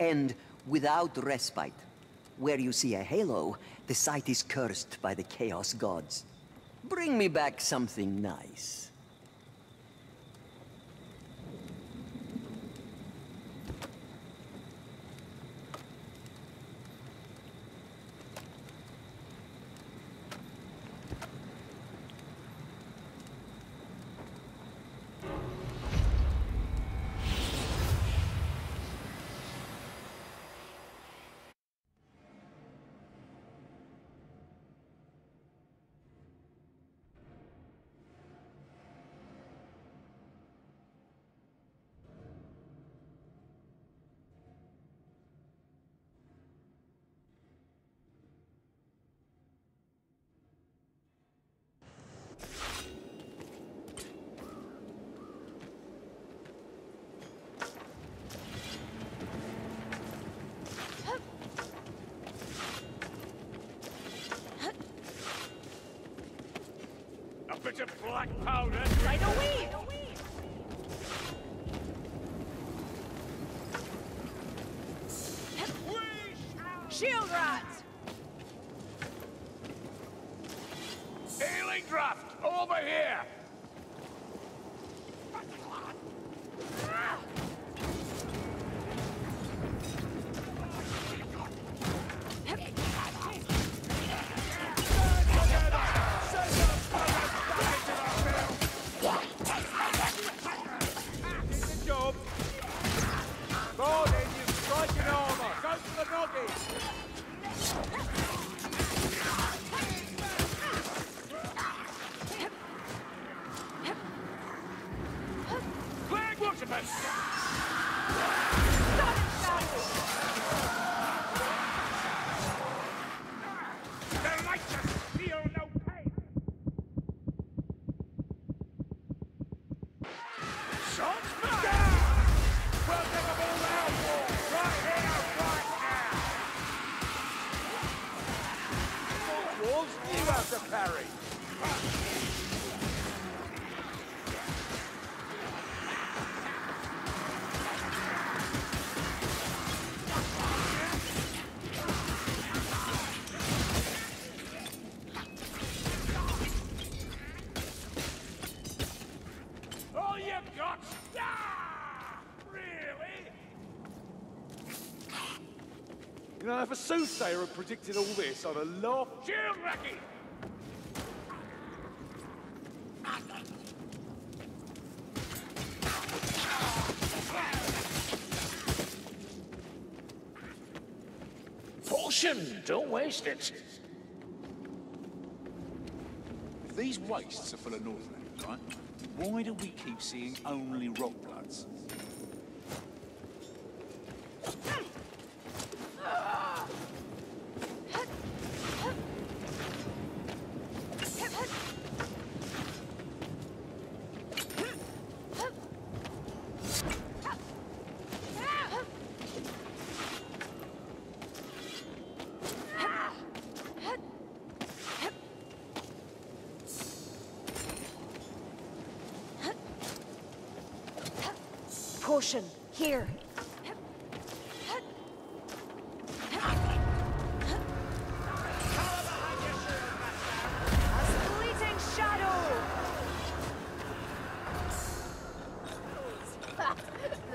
end without respite. Where you see a halo, the site is cursed by the Chaos Gods. Bring me back something nice. A of black powder. Light a weed! Shield rods! Healing draft! Over here! Waterman! The soothsayer had predicted all this, on a have laughed. Shield Racky! Portion, don't waste it. If these wastes are full of Northmen, right, why do we keep seeing only rock bloods?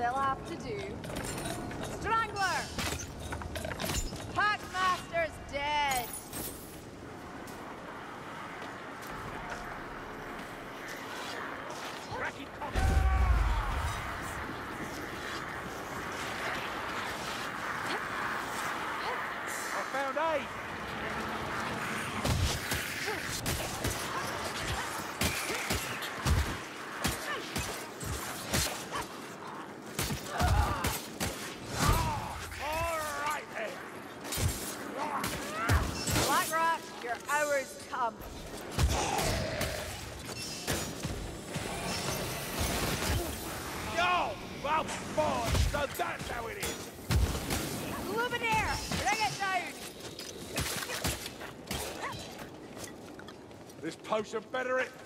They'll have to do. Strangler! Potion better hit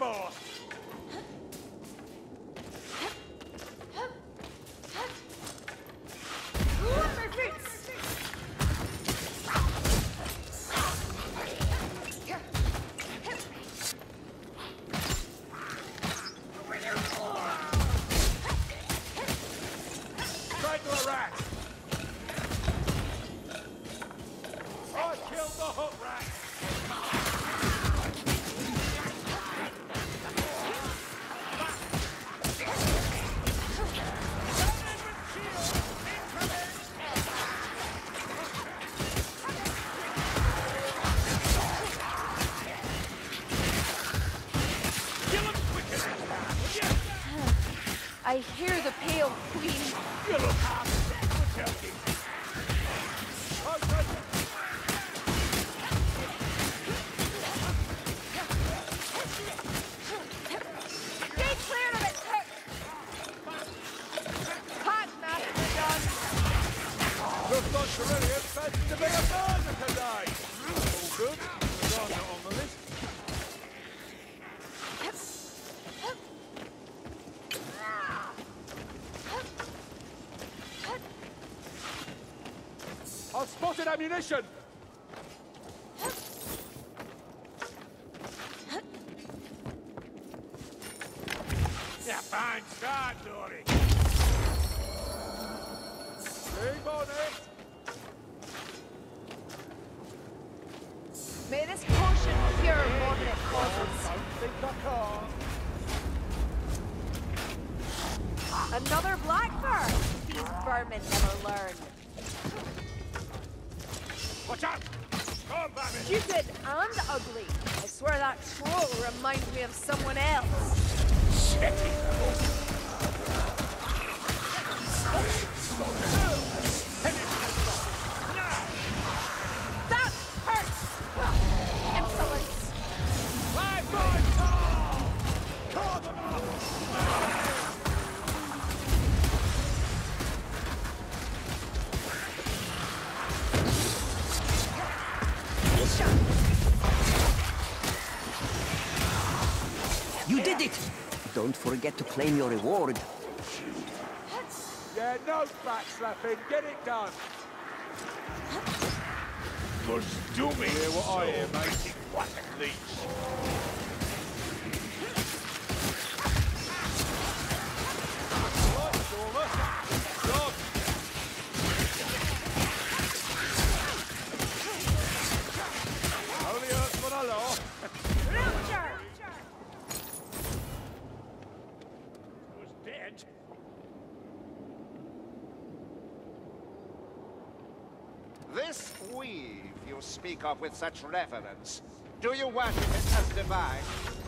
mission. Claim your reward. Yeah, no backslapping. Get it done. Because do me. What so I hear, mate. What leech. you speak of with such reverence. Do you worship it as divine?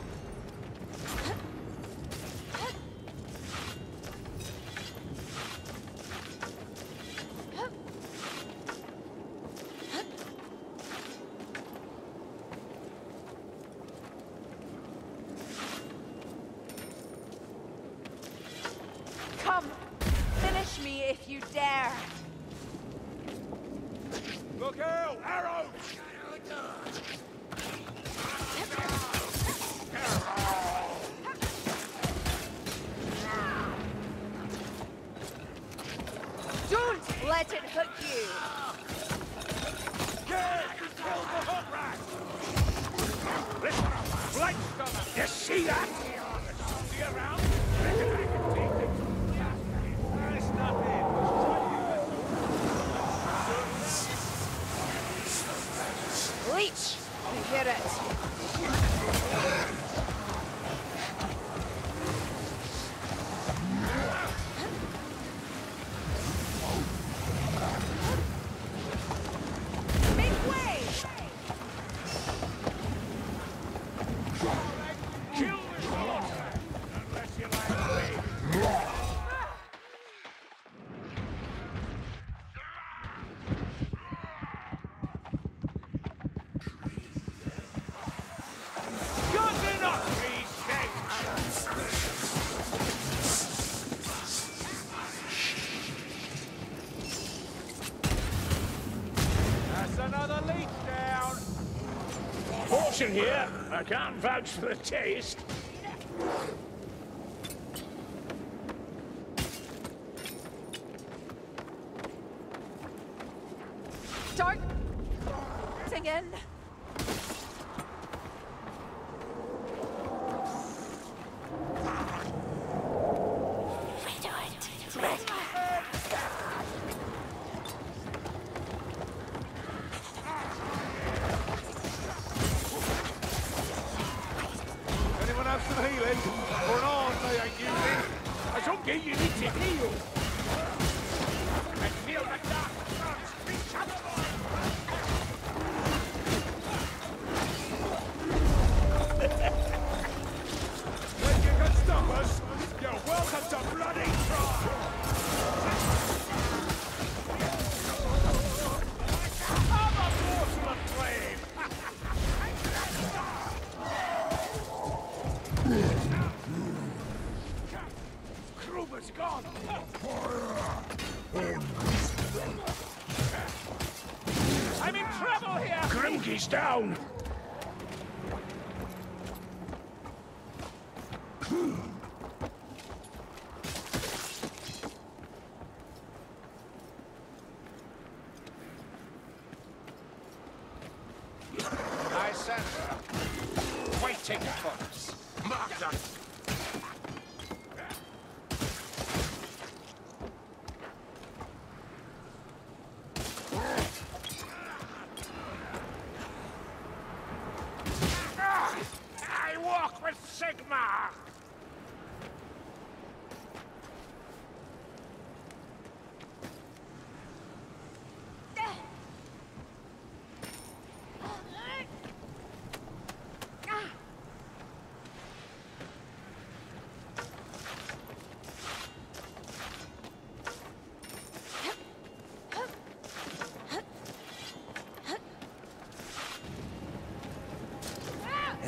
Caution here. I can't vouch for the taste.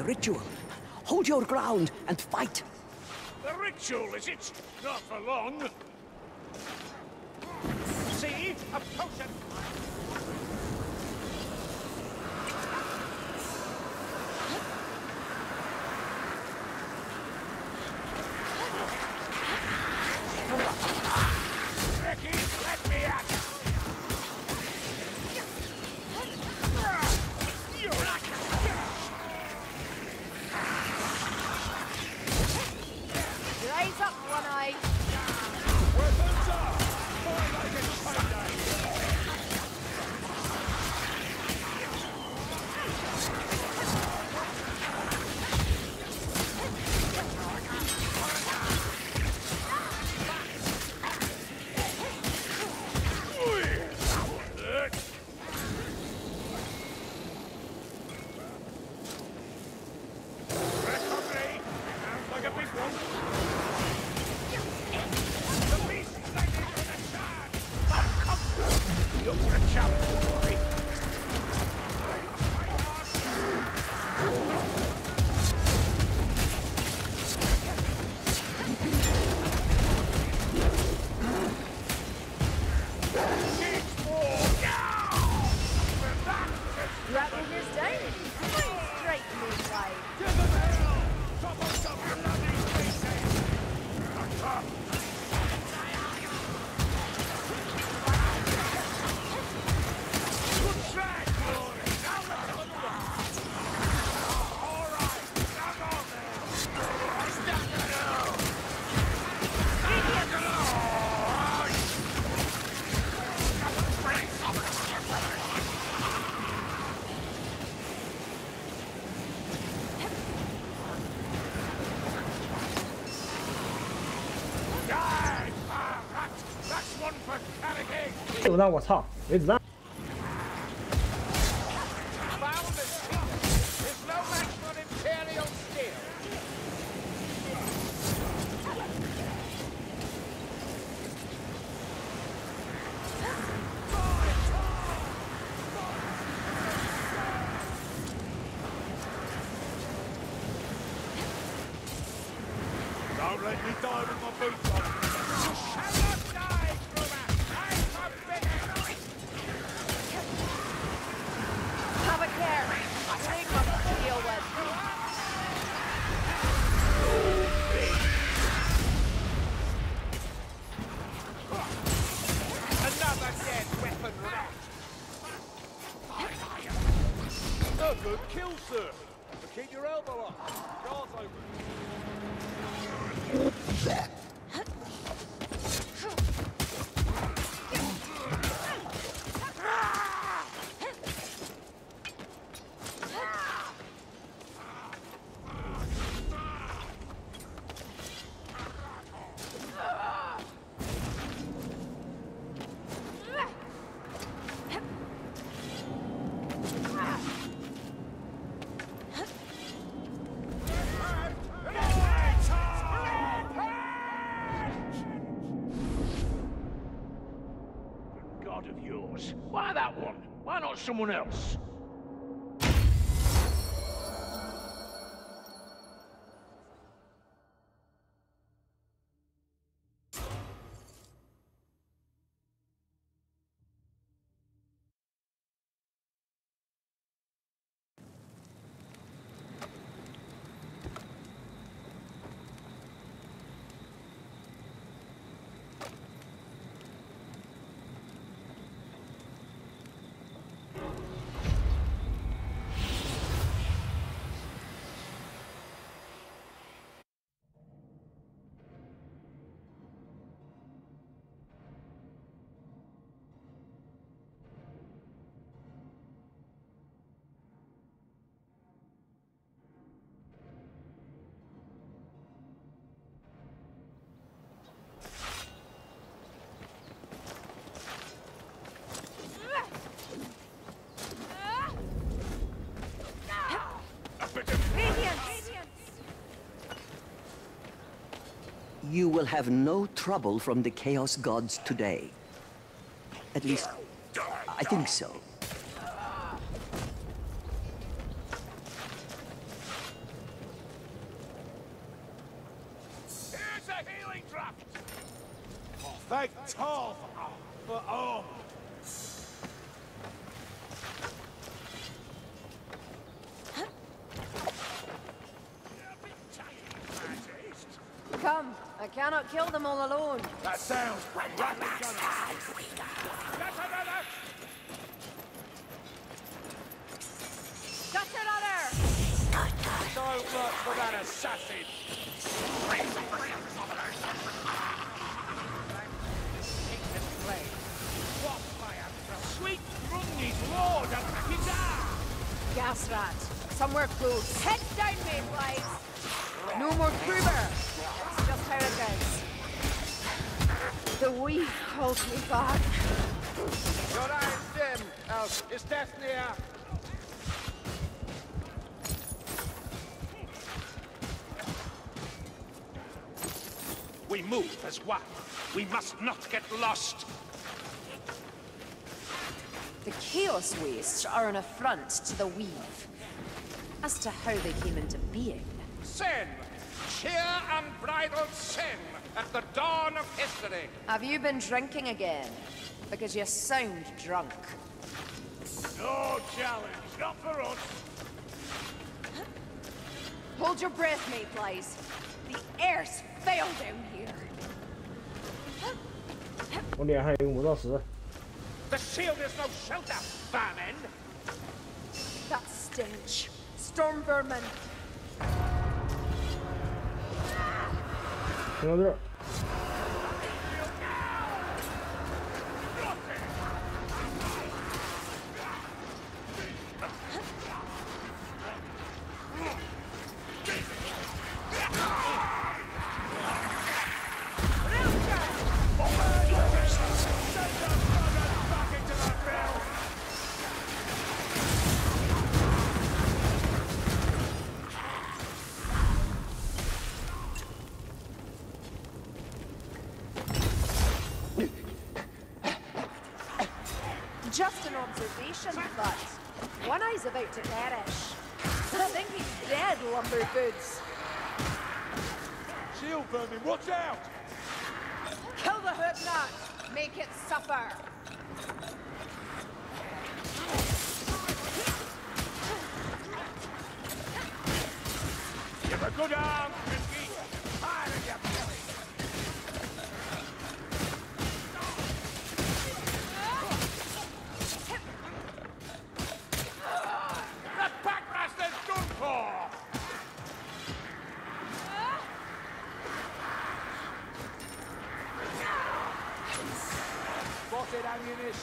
ritual. Hold your ground and fight. The ritual, is it? Not for long. See? A potion 我操，没子弹。yours. Why that one? Why not someone else? You will have no trouble from the Chaos Gods today. At least, I think so. Much for that assassin. Gas rat. Somewhere close. Head down, mayflies! No more Kruber. It's just how. The Weave calls me back. Your eyes dim, else is death near. We move as one. We must not get lost. The Chaos Wastes are an affront to the Weave. As to how they came into being, Sin! Sheer unbridled sin at the dawn of history. have you been drinking again? Because you sound drunk. No challenge, not for us. Hold your breath, mayflies. The air's failed down here. 我脸上有五到十。 The shield is no shelter, vermin! That stench. Storm vermin. 停到这儿， One eye's about to perish. I think he's dead, lumber boots. Shield vermin, watch out! Kill the hook nut. Make it suffer. Give a good arm, Frisky! Fire in your belly! The Packmaster's done for! Spotted ammunition. With the wings! Vermin with shields here. Uh,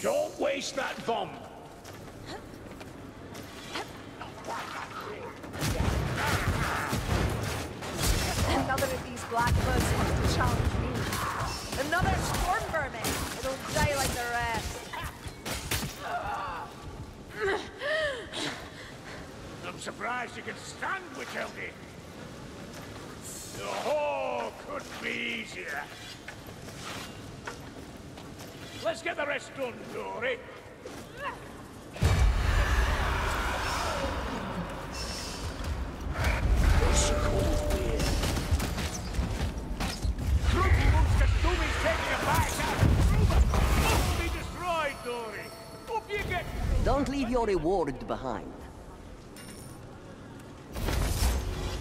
Don't waste that bomb! Your reward behind.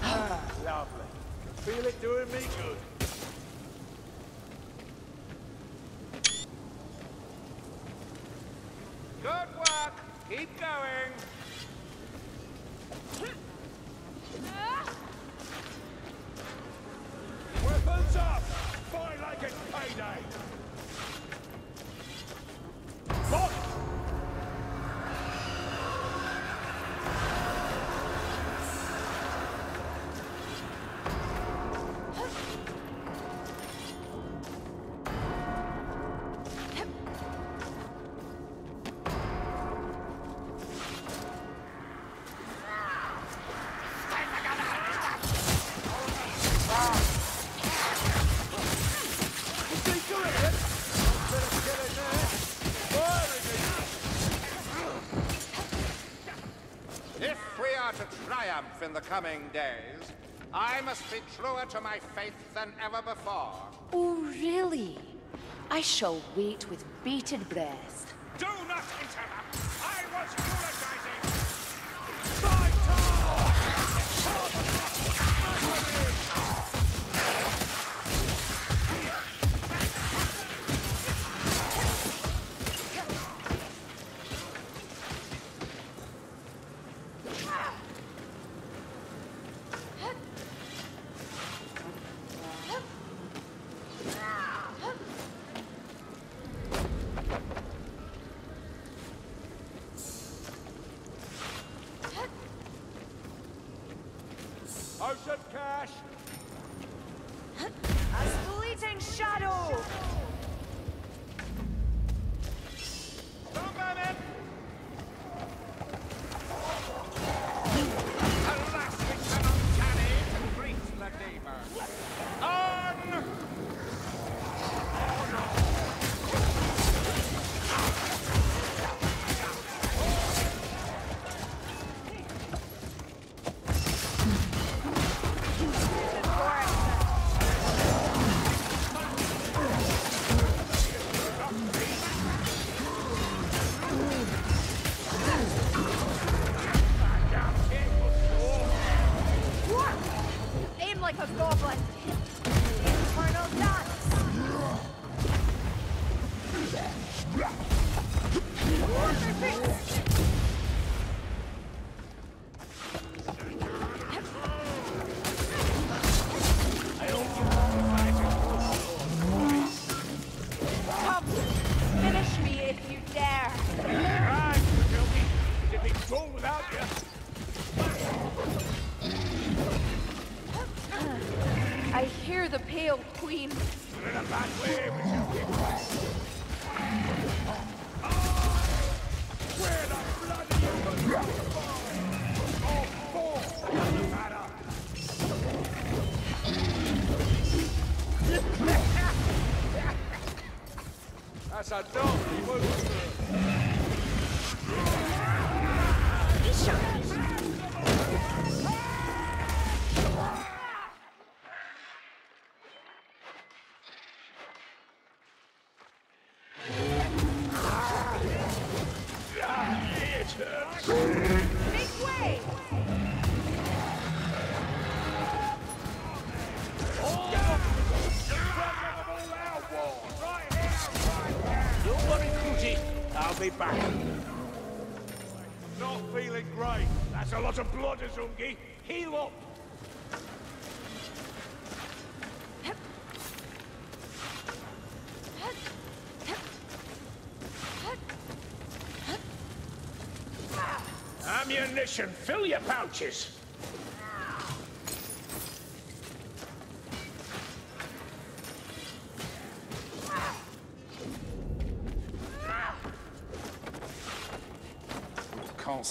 Ah, lovely. Feel it doing me. Good in the coming days, I must be truer to my faith than ever before. Oh, really? I shall wait with bated breath. I'll be back. I'm Not feeling great. That's a lot of blood, Azungi. Heal up. Ammunition, fill your pouches.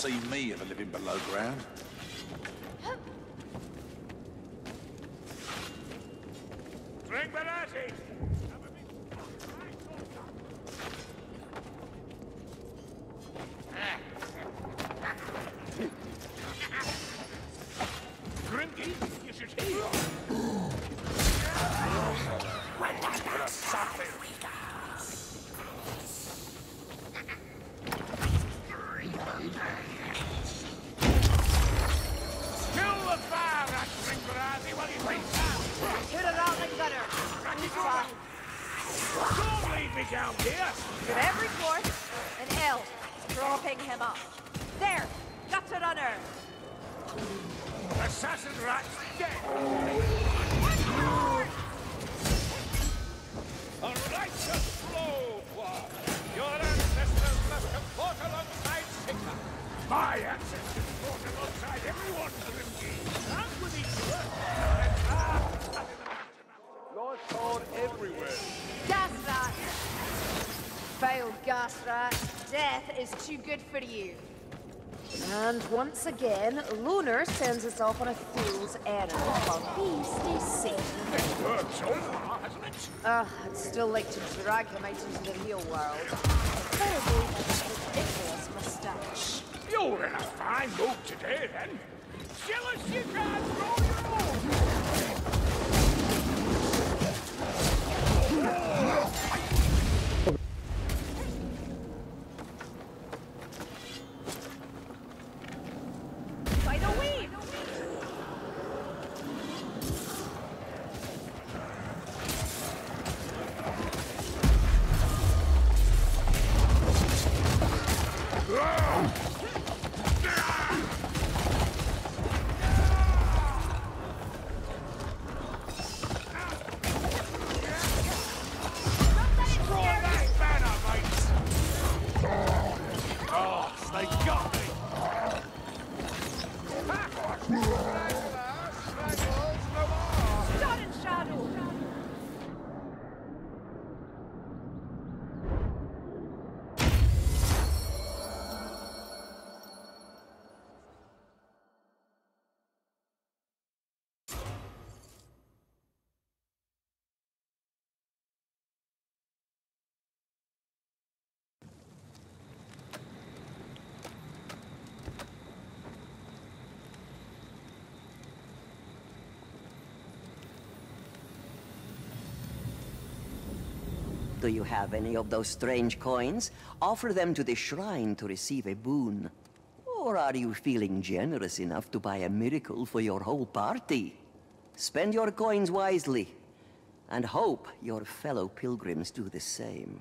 See me ever living below ground. Failed. Death is too good for you. And once again, Lohner sends us off on a fool's errand while he stays safe. It's worked so far, hasn't it? Ah, I'd still like to drag him out into the real world. Preferably ridiculous moustache. You're in a fine mood today, then. jealous you can't grow your own! Do you have any of those strange coins? Offer them to the shrine to receive a boon. Or are you feeling generous enough to buy a miracle for your whole party? Spend your coins wisely, and hope your fellow pilgrims do the same.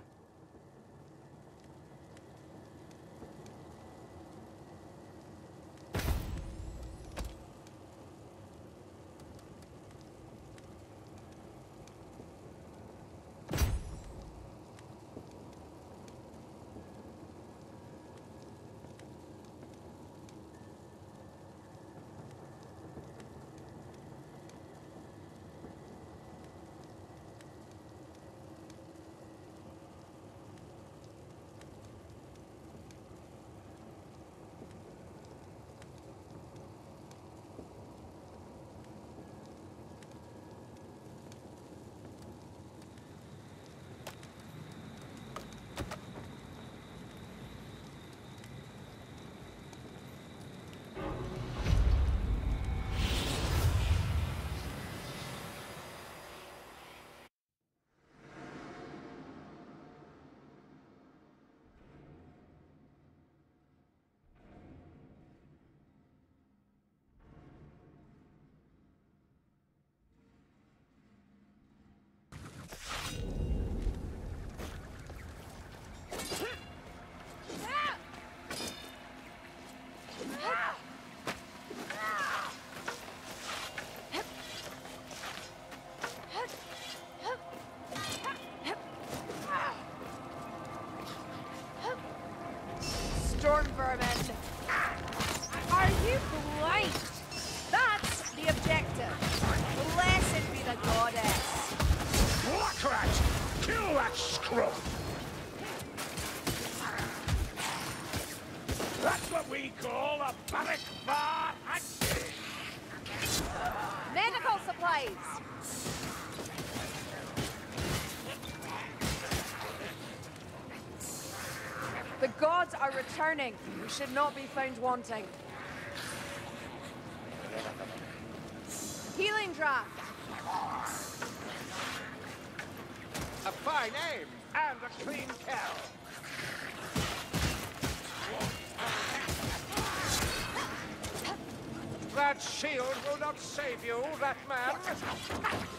That! That's what we call a barrack bar! Medical supplies! The gods are returning. We should not be found wanting. Healing draft. A fine aim and a clean kill. That shield will not save you, that man.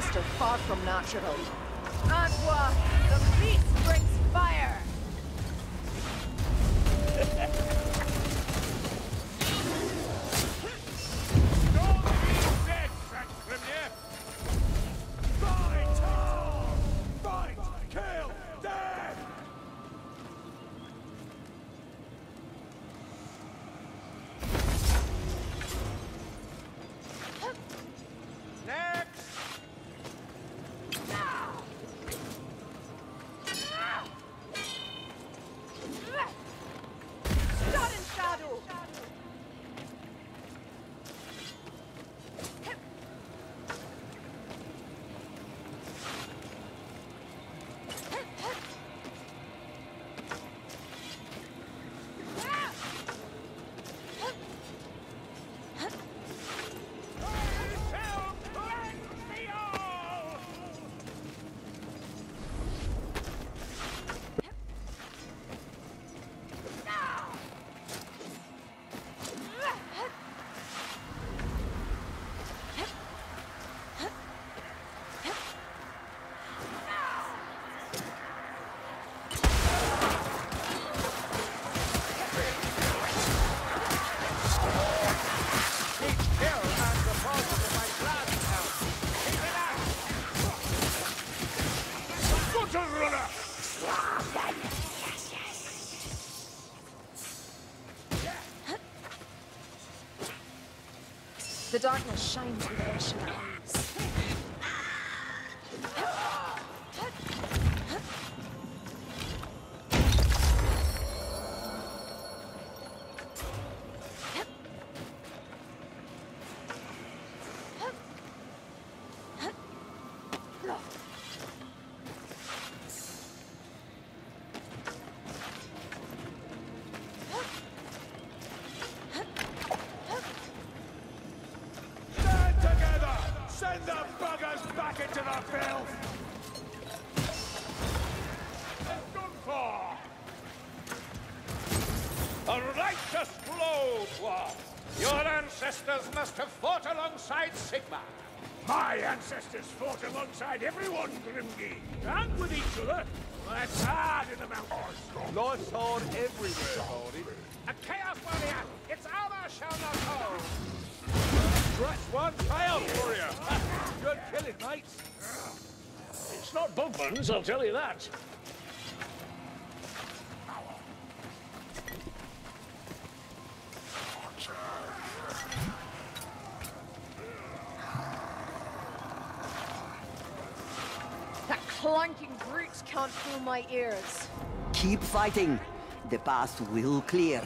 Sister far from natural. The darkness shines with My ancestors fought alongside everyone, Grimgi, and with each other. That's hard in the mountains. Life's hard everywhere, Hardy. A Chaos Warrior! Its armor shall not hold! Scratch one tail for you. Good killing, mates. It's not Bugman's, I'll tell you that. That clanking brutes can't fool my ears. Keep fighting. The path will clear.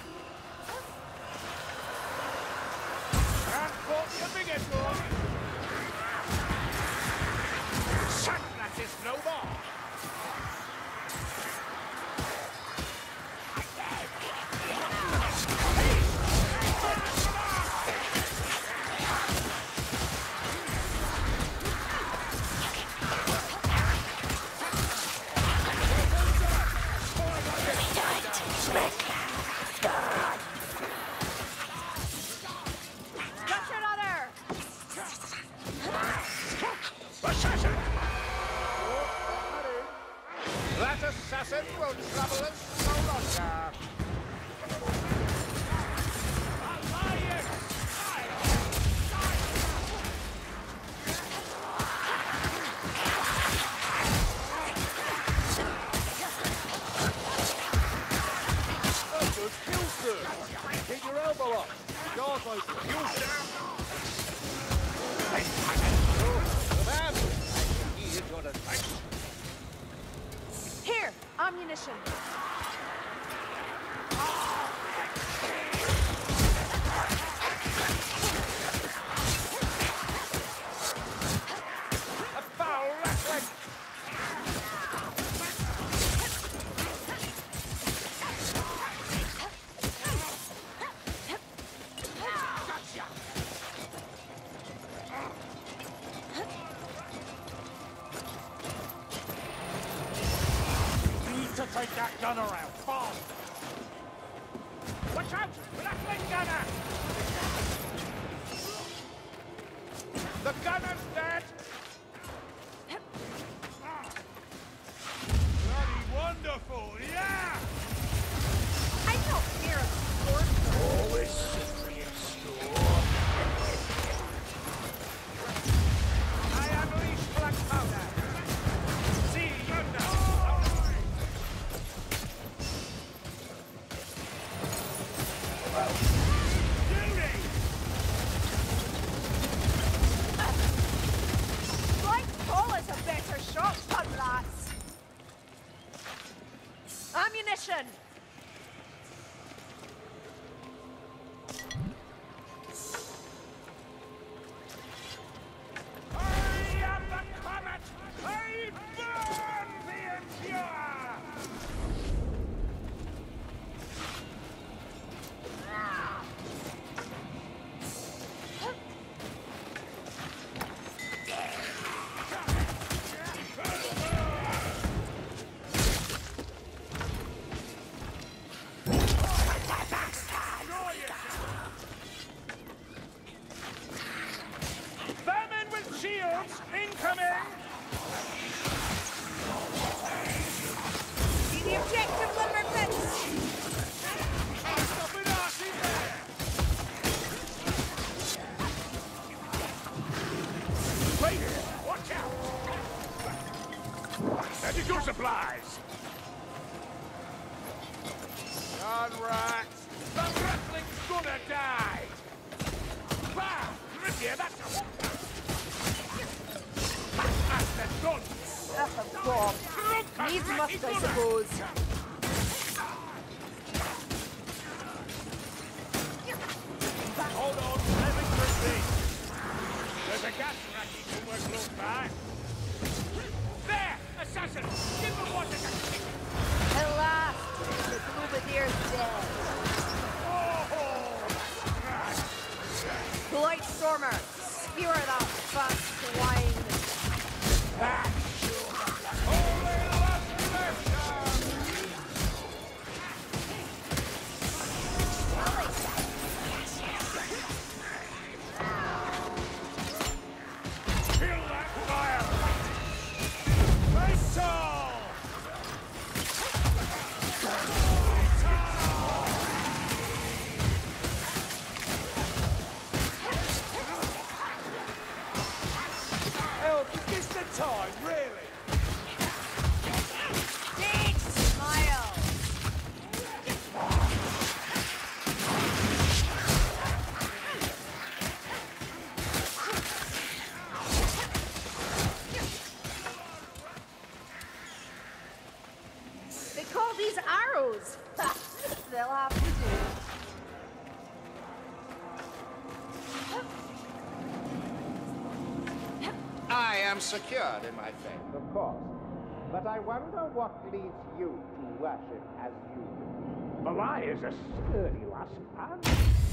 Supplies! Run, rats! The ratling's gonna die! Bam! Rivier, that's a... That's the gun! That's a bomb. Needs must, I suppose. Hold on, let me. There's a gas racket somewhere close by. Assassin! Give him what! At last, the dead. Oh! oh Blight Stormer, skewer that fat am in my faith, of course. But I wonder what leads you to worship as you do. Malai is a sturdy lass, man.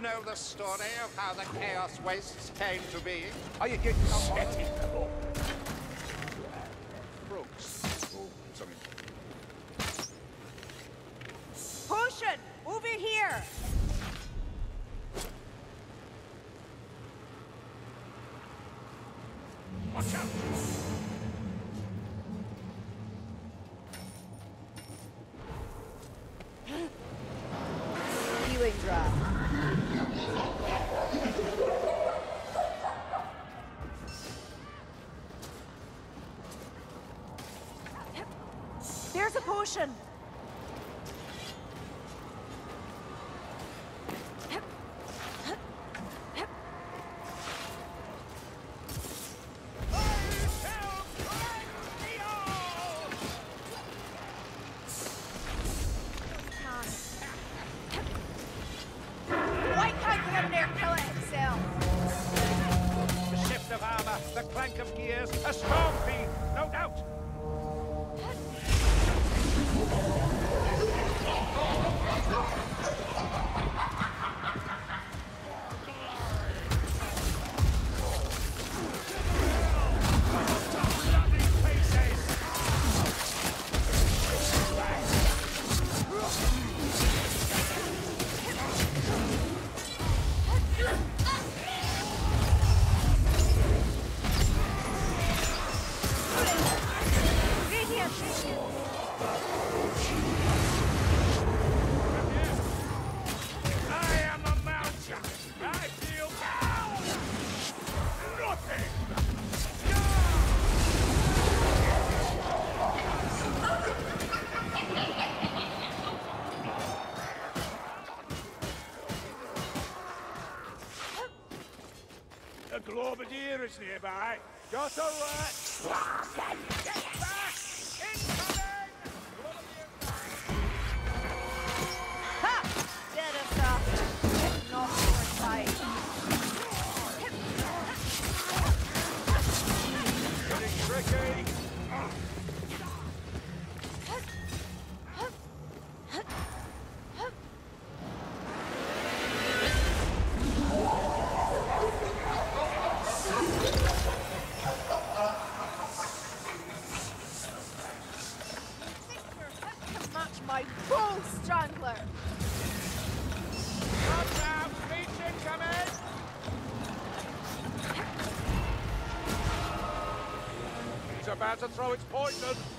know the story of how the Chaos Wastes came to be? Are you getting upset? Brooks. Oh, something. Potion! Over here! Watch out! ocean. nearby. Got a to throw its poison.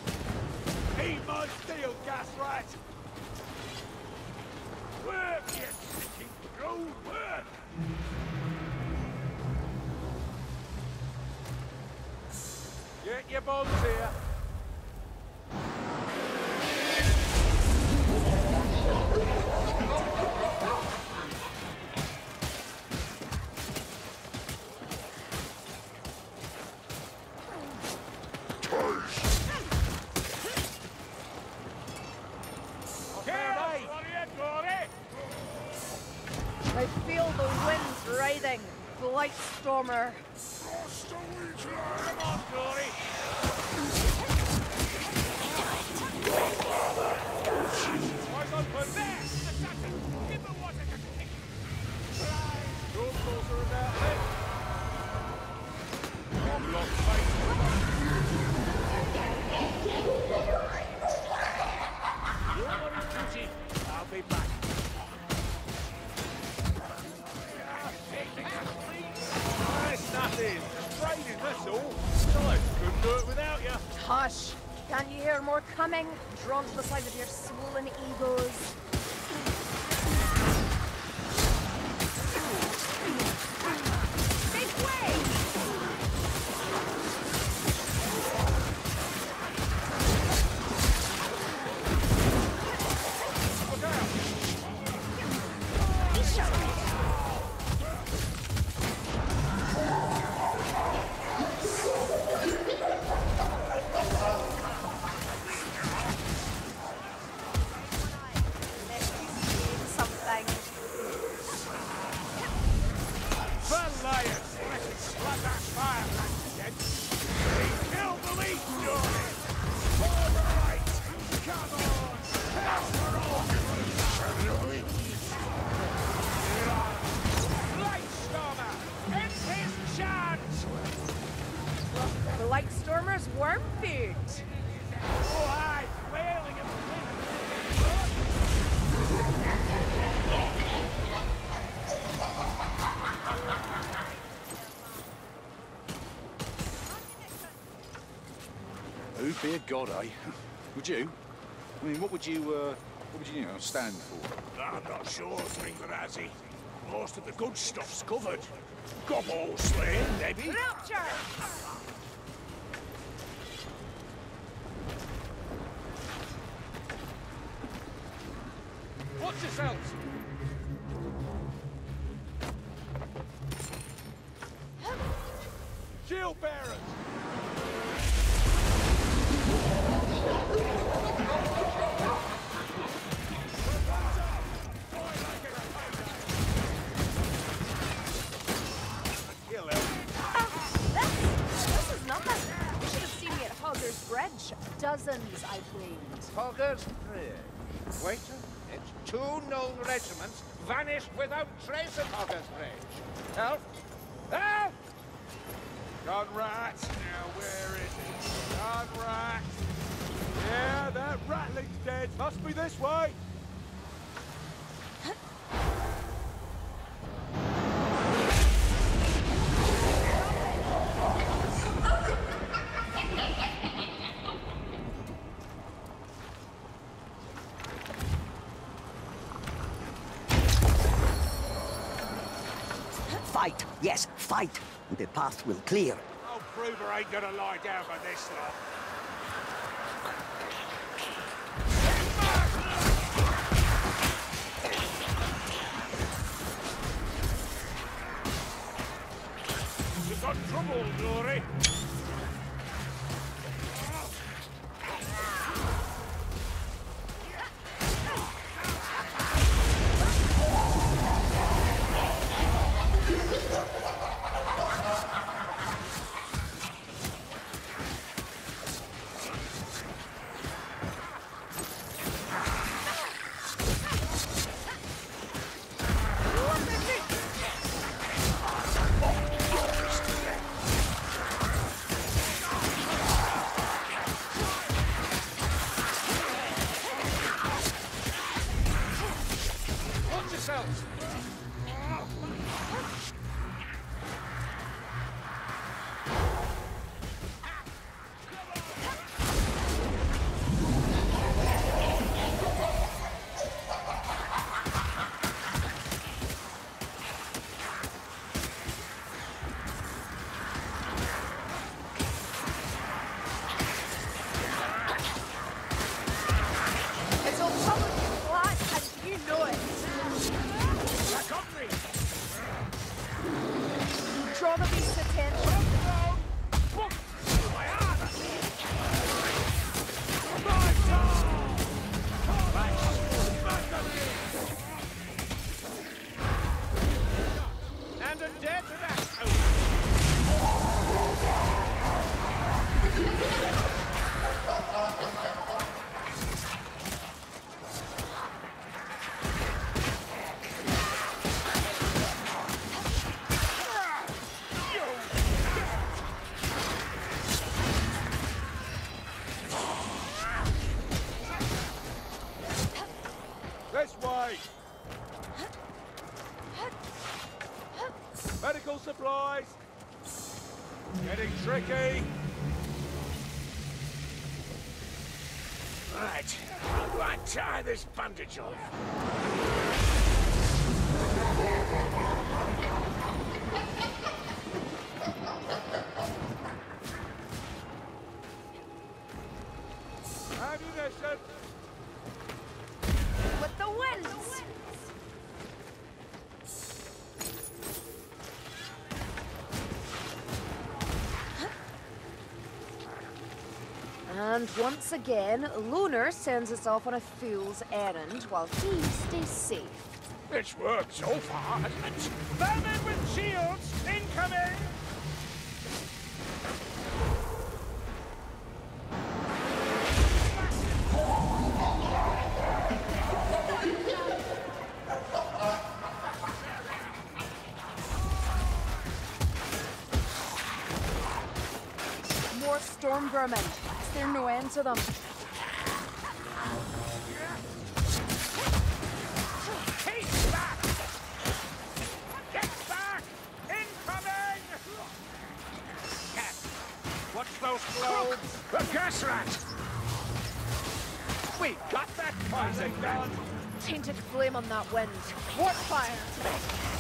Palmer. Drawn to the size of your swollen egos. God, eh? Would you? I mean, what would you, uh, what would you, you know, stand for? I'm not sure, Grazzi. Most of the good stuff's covered. Gobble slaying, maybe? Rupture! At Hogger's Dozens I claimed. Hogger's Bridge. Eh, Wait a eh, minute. Two known regiments vanished without trace at Hogger's Bridge. Help! Help! Gunrat! Now where is it? Gunrat! Yeah, that ratling's dead. Must be this way. Fight. The path will clear. Old Kruber ain't gonna lie down for this lot. You've got trouble, Glory. This bandage once again, Lohner sends us off on a fool's errand while he stays safe. It's worked so far, hasn't with shields, incoming! More storm vermin there no end to them? Globe. The gas rat! We got that poison gun. Tainted flame on that wind. What fire!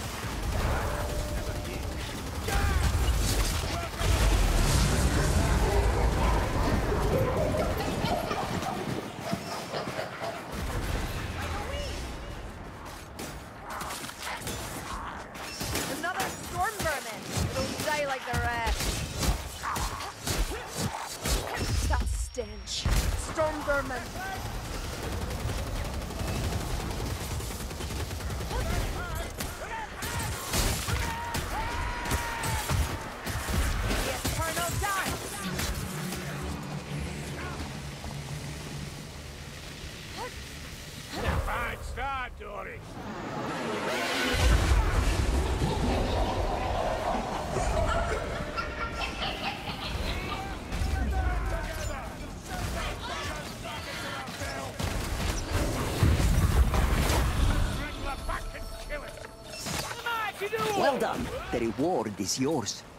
reward is yours.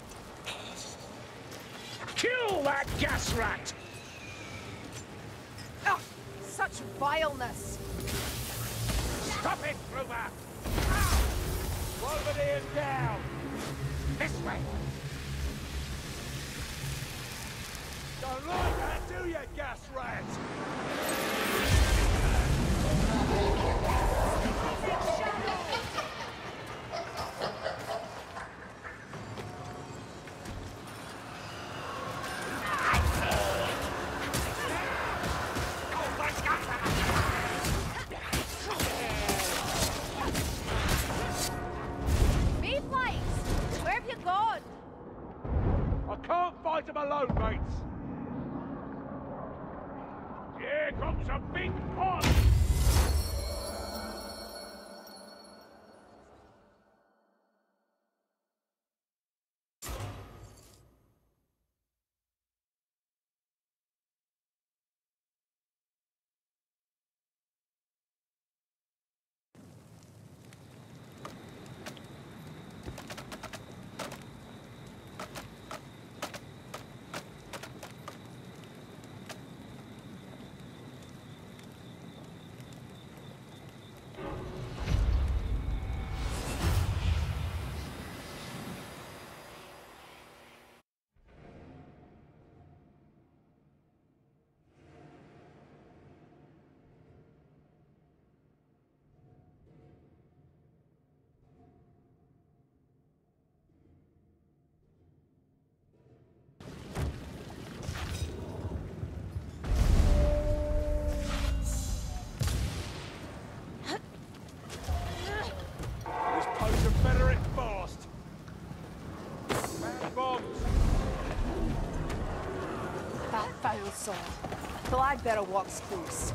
so I'd better walk close.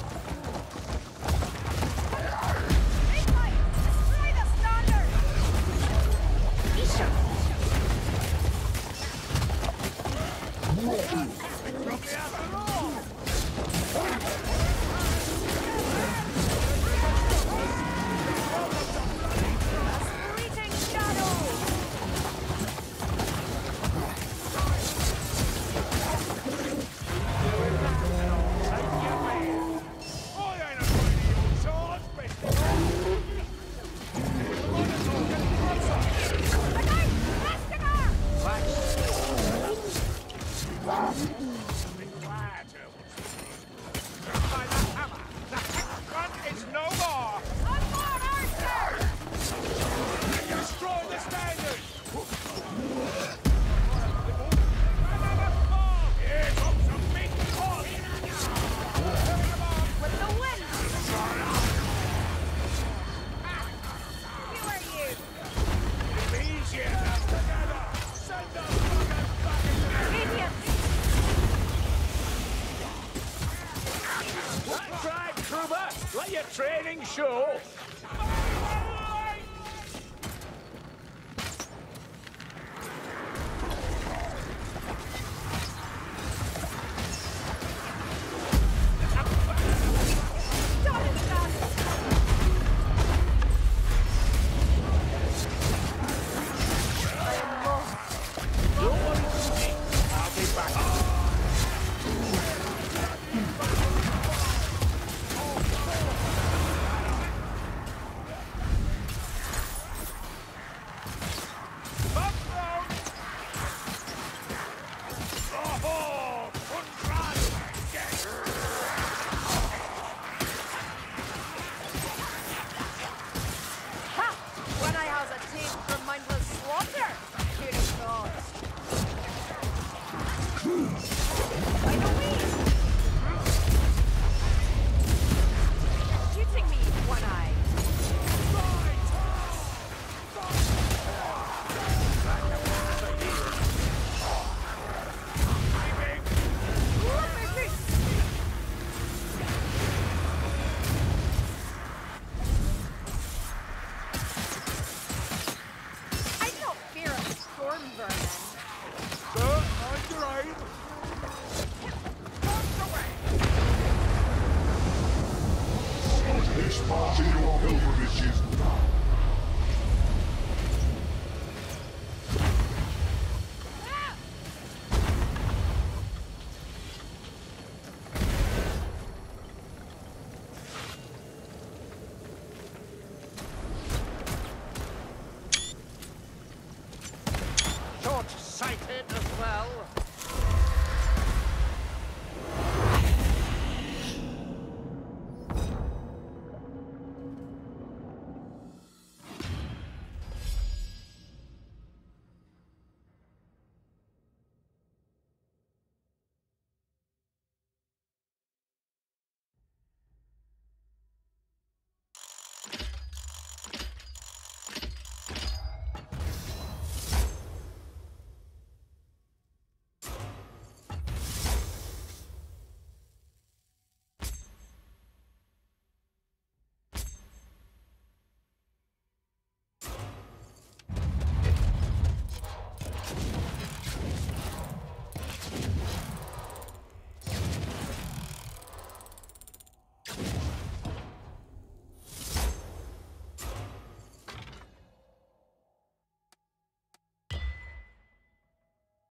show